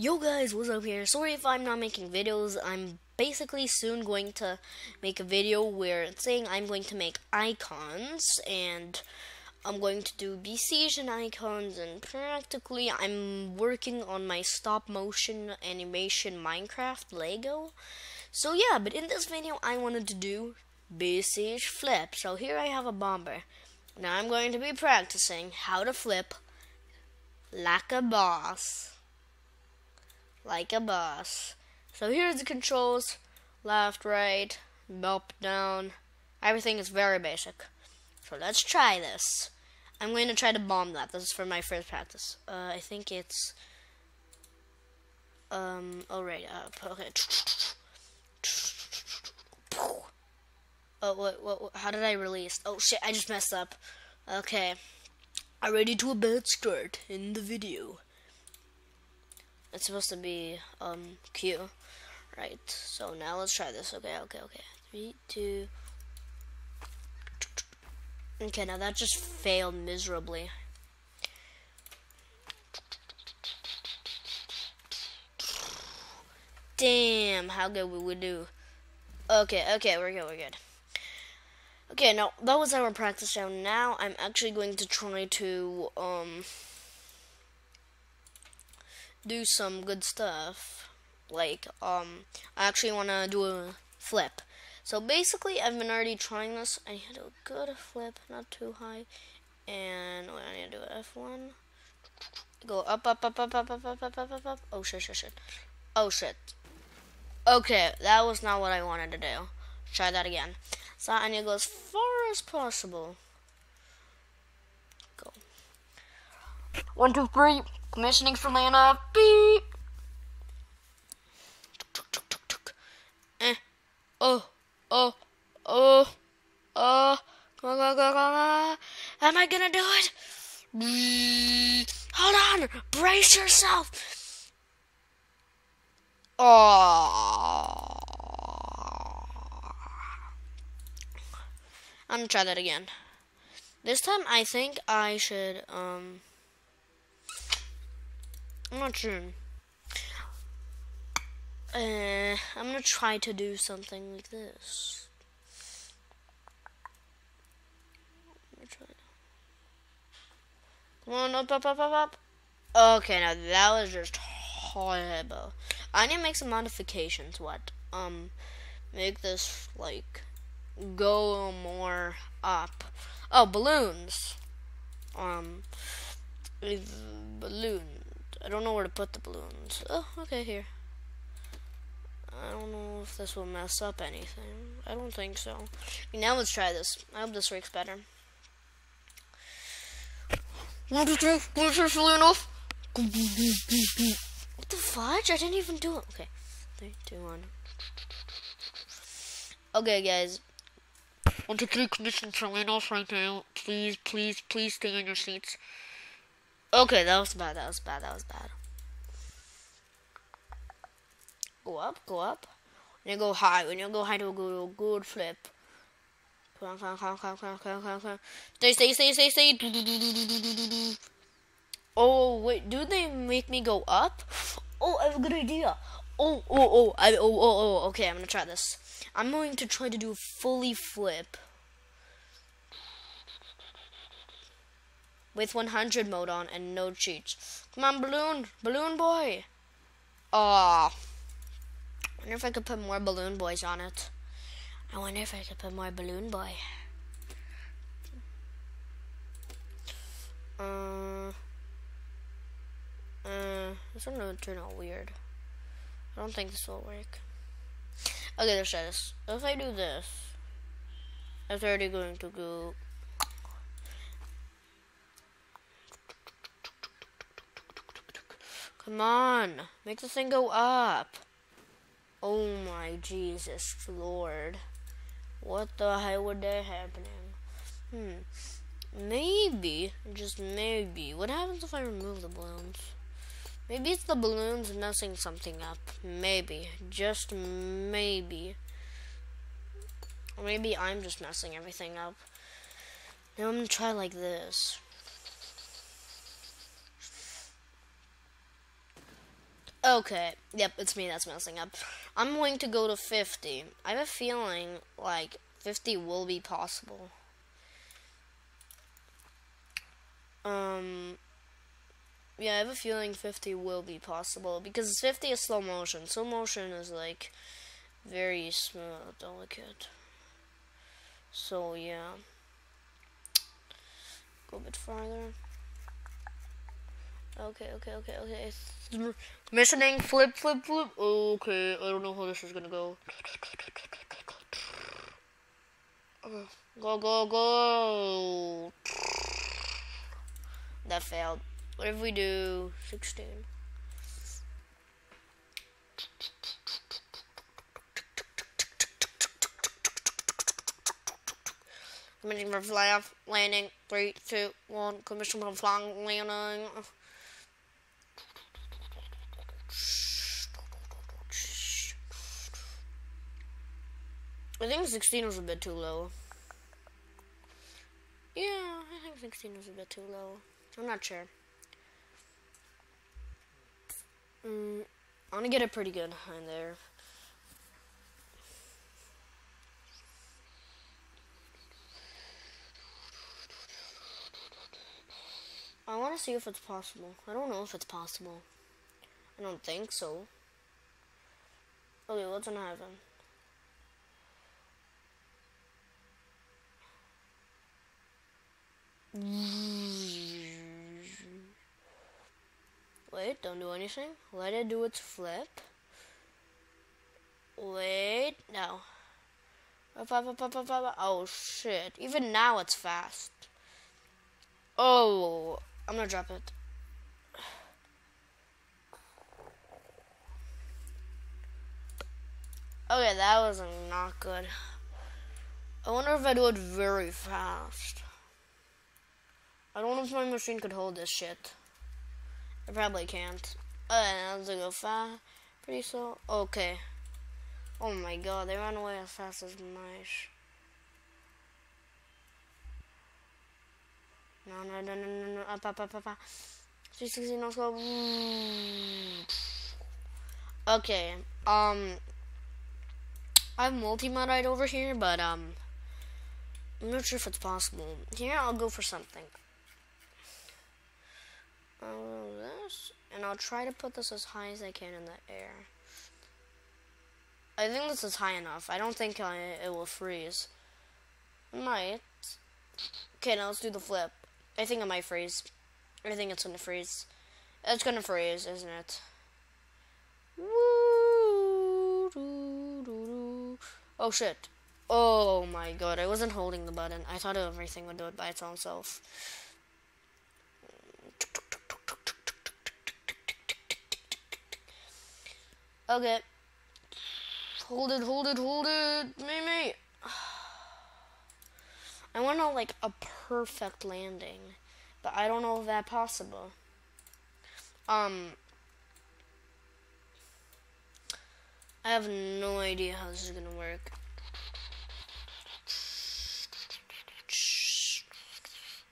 Yo guys, what's up here? Sorry if I'm not making videos. I'm basically soon going to make a video where it's saying I'm going to make icons and I'm going to do Besiege and icons and practically I'm working on my stop motion animation Minecraft Lego. So yeah, but in this video I wanted to do Besiege flip. So here I have a bomber. Now I'm going to be practicing how to flip like a boss like a boss. So here's the controls, left, right, up, down. Everything is very basic. So let's try this. I'm going to try to bomb that. This is for my first practice. Uh, I think it's... Um, oh right, uh, okay. Oh, what, what, what, how did I release? Oh shit, I just messed up. Okay. Already to a bad start in the video it's supposed to be um Q. Right, so now let's try this. Okay, okay, okay. Three, two. Okay, now that just failed miserably. Damn, how good we would do. Okay, okay, we're good, we're good. Okay, now that was our practice round. Now I'm actually going to try to um do some good stuff. Like, um, I actually want to do a flip. So basically, I've been already trying this. I need to do a good flip, not too high. And what I need to do an F1. Go up, up, up, up, up, up, up, up, up, up, up. Oh shit, shit, shit. Oh shit. Okay, that was not what I wanted to do. Try that again. So I need to go as far as possible. Go. One, two, three. Commissioning for Lana. Beep. Eh. Oh. Oh. Oh. Oh. Go, go, go, go, Am I gonna do it? Hold on. Brace yourself. Oh. I'm gonna try that again. This time I think I should, um... I'm not sure. Uh, I'm gonna try to do something like this. Come on, up, up, up, up, up. Okay, now that was just horrible. I need to make some modifications. What? Um, make this like go more up. Oh, balloons. Um, balloons. I don't know where to put the balloons. Oh, okay, here. I don't know if this will mess up anything. I don't think so. Now let's try this. I hope this works better. One, two, three, one, two, three, enough. What the fudge? I didn't even do it. Okay. Three, two, one. Okay, guys. One, two, three, conditions for off right now. Please, please, please stay in your seats. Okay, that was bad, that was bad, that was bad. Go up, go up. When you go high, when you go high to a good, good flip. Stay, stay, stay, stay, stay. Oh, wait, do they make me go up? Oh, I have a good idea. Oh, oh, oh, I, oh, oh, oh, okay, I'm gonna try this. I'm going to try to do a fully flip. With 100 mode on and no cheats. Come on, balloon, balloon boy. Oh, I wonder if I could put more balloon boys on it. I wonder if I could put more balloon boy. Uh, uh, this one will turn out weird. I don't think this will work. Okay, try this. If I do this, it's already going to go Come on. Make the thing go up. Oh my Jesus Lord. What the hell would that happening? Hmm. Maybe, just maybe. What happens if I remove the balloons? Maybe it's the balloons messing something up. Maybe. Just maybe. Maybe I'm just messing everything up. Now I'm gonna try like this. Okay, yep, it's me that's messing up. I'm going to go to 50. I have a feeling like 50 will be possible. Um, yeah, I have a feeling 50 will be possible because 50 is slow motion. Slow motion is like very smooth, delicate. So yeah, go a bit farther. Okay, okay, okay, okay. Missioning, flip, flip, flip. Okay, I don't know how this is gonna go. Go, go, go. That failed. What if we do 16? Commission for fly off, landing, three, two, one, commission for flying, landing. I think 16 was a bit too low. Yeah, I think 16 was a bit too low. I'm not sure. Mm, I want to get it pretty good in there. I want to see if it's possible. I don't know if it's possible. I don't think so. Okay, what's gonna happen? Wait, don't do anything. Let it do its flip. Wait, no. Oh shit. Even now it's fast. Oh, I'm gonna drop it. Okay, that was not good. I wonder if I do it very fast. I don't know if my machine could hold this shit. I probably can't. Uh, let's go fast. Pretty slow. Okay. Oh my god, they ran away as fast as mice. No, no, no, no, no, no. Up, up, up, up, up. 360, no scope. Okay. Um. I have multi-mod right over here, but, um. I'm not sure if it's possible. Here, I'll go for something. I'll this, and I'll try to put this as high as I can in the air. I think this is high enough. I don't think I, it will freeze. It might. Okay, now let's do the flip. I think it might freeze. I think it's gonna freeze. It's gonna freeze, isn't it? Oh shit. Oh my god, I wasn't holding the button. I thought everything would do it by its Okay. Hold it, hold it, hold it. Mimi. I want to like a perfect landing, but I don't know if that's possible. Um, I have no idea how this is gonna work.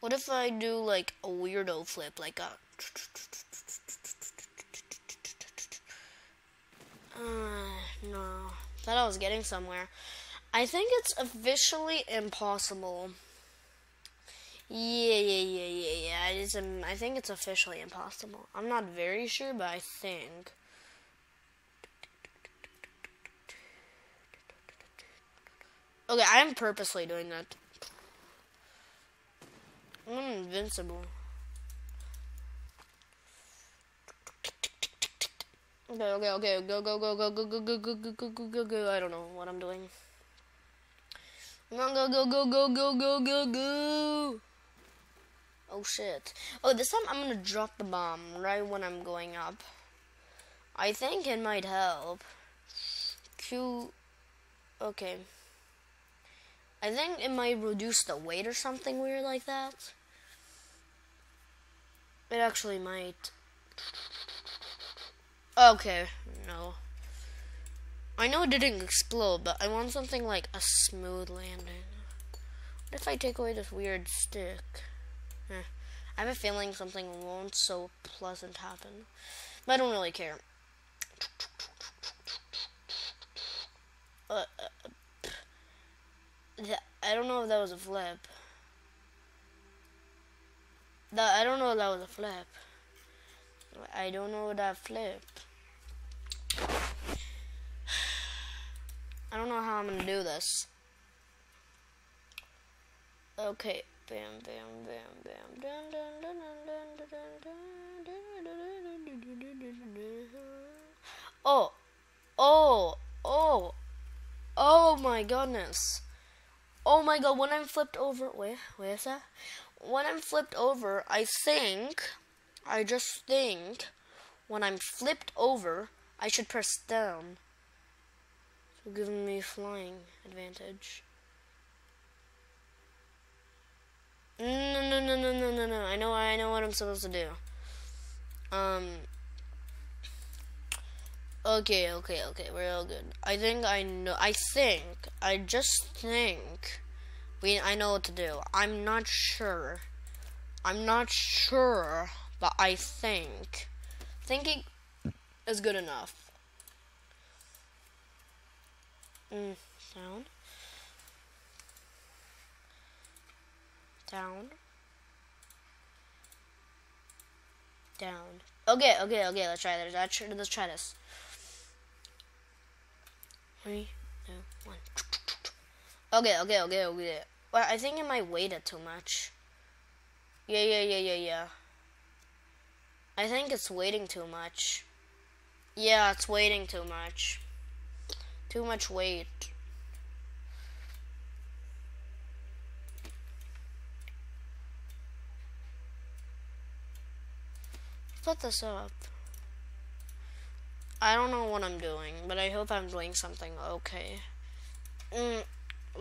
What if I do like a weirdo flip, like a Uh, no. Thought I was getting somewhere. I think it's officially impossible. Yeah, yeah, yeah, yeah, yeah. It is, um, I think it's officially impossible. I'm not very sure, but I think. Okay, I'm purposely doing that. I'm invincible. Okay, okay, okay. Go, go, go, go, go, go, go, go, go, go, go, go, go. I don't know what I'm doing. Go, go, go, go, go, go, go, go, go. Oh shit. Oh, this time I'm gonna drop the bomb right when I'm going up. I think it might help. Q. Okay. I think it might reduce the weight or something weird like that. It actually might. Okay, no. I know it didn't explode, but I want something like a smooth landing. What if I take away this weird stick? Eh. I have a feeling something won't so pleasant happen. But I don't really care. Uh, uh, I don't know if that was a flip. That I don't know if that was a flip. I don't know that flip. I don't know how I'm gonna do this. Okay, bam, bam, bam, bam, dun, dun, dun, dun, dun, dun, dun, Oh, oh, oh, oh my goodness. Oh my god, when I'm flipped over, where, where's that? When I'm flipped over, I think, I just think, when I'm flipped over, I should press down. Giving me flying advantage. No, no, no, no, no, no, no. I know, I know what I'm supposed to do. Um. Okay, okay, okay. We're all good. I think I know. I think. I just think. We. I know what to do. I'm not sure. I'm not sure, but I think. Thinking is good enough. Mm, down. Down. Down. Okay, okay, okay, let's try this. Let's, try this. Three, two, one. Okay, okay, okay, okay. Well, I think it might weight it too much. Yeah, yeah, yeah, yeah, yeah. I think it's waiting too much. Yeah, it's waiting too much. Too much weight. Put this up. I don't know what I'm doing, but I hope I'm doing something okay. Mm,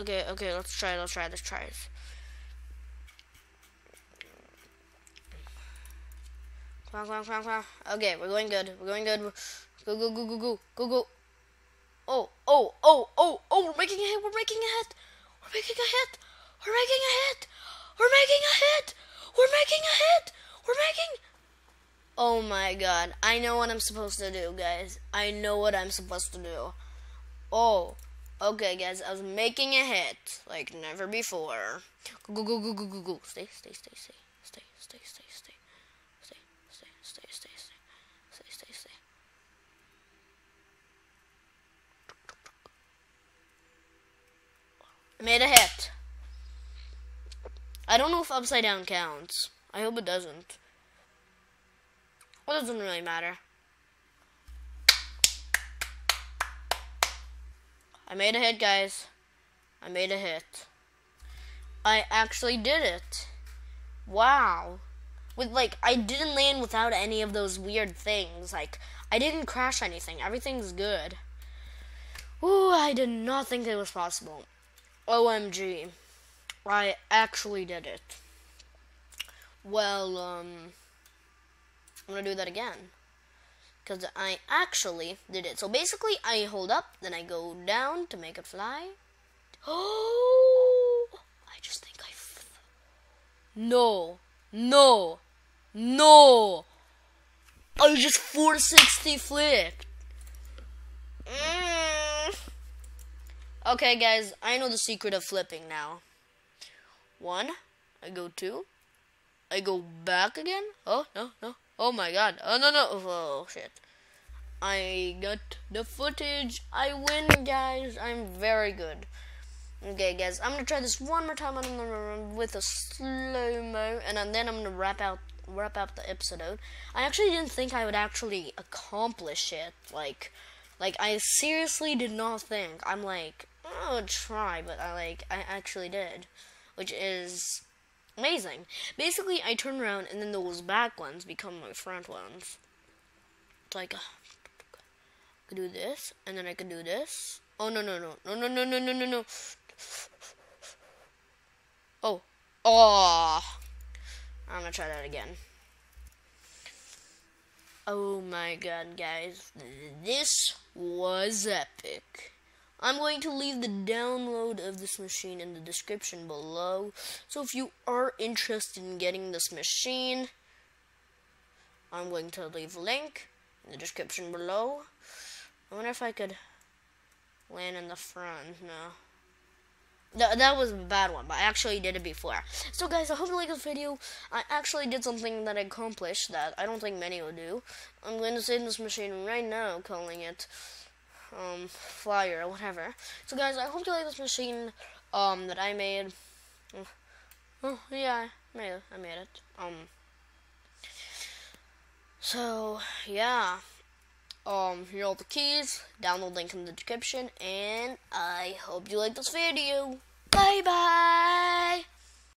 okay, okay, let's try, let's try, let's try it. On, come on. Okay, we're going good. We're going good. Go, go, go, go, go, go, go. Oh, oh, oh, oh, oh, we're making a hit. We're making a hit. We're making a hit. We're making a hit. We're making a hit. We're making a hit. We're making. Oh my god. I know what I'm supposed to do, guys. I know what I'm supposed to do. Oh. Okay, guys. I was making a hit like never before. Go, go, go, go, go, go, go. Stay, stay, stay, stay stay, stay. Stay, stay, stay, stay, stay. Stay, stay, stay. Made a hit. I don't know if upside down counts. I hope it doesn't. Well, it doesn't really matter. I made a hit, guys. I made a hit. I actually did it. Wow. With like, I didn't land without any of those weird things. Like, I didn't crash anything. Everything's good. Ooh, I did not think it was possible. OMG. I actually did it. Well, um, I'm gonna do that again. Because I actually did it. So basically, I hold up, then I go down to make it fly. Oh! I just think I. no! No! No! I just 460 flipped. Mm. Okay, guys, I know the secret of flipping now. One, I go two, I go back again. Oh, no, no. Oh my god. Oh, no, no. Oh, shit. I got the footage. I win, guys. I'm very good. Okay, guys, I'm gonna try this one more time with a slow mo, and then I'm gonna wrap out wrap up the episode. I actually didn't think I would actually accomplish it. Like, like I seriously did not think. I'm like, oh, try, but I like I actually did, which is amazing. Basically, I turn around and then those back ones become my front ones. It's like, uh, I could do this, and then I could do this. Oh no no no no no no no no no no. Oh. Oh. I'm gonna try that again. Oh my god, guys. This was epic. I'm going to leave the download of this machine in the description below. So if you are interested in getting this machine, I'm going to leave a link in the description below. I wonder if I could land in the front. No. Th that was a bad one, but I actually did it before. So guys, I hope you like this video. I actually did something that I accomplished that I don't think many will do. I'm going to save this machine right now, calling it um, flyer or whatever. So guys, I hope you like this machine um, that I made. Oh, yeah, I made it. I made it. Um, so yeah. Um, here are all the keys. Download link in the description. And I hope you like this video. Bye bye.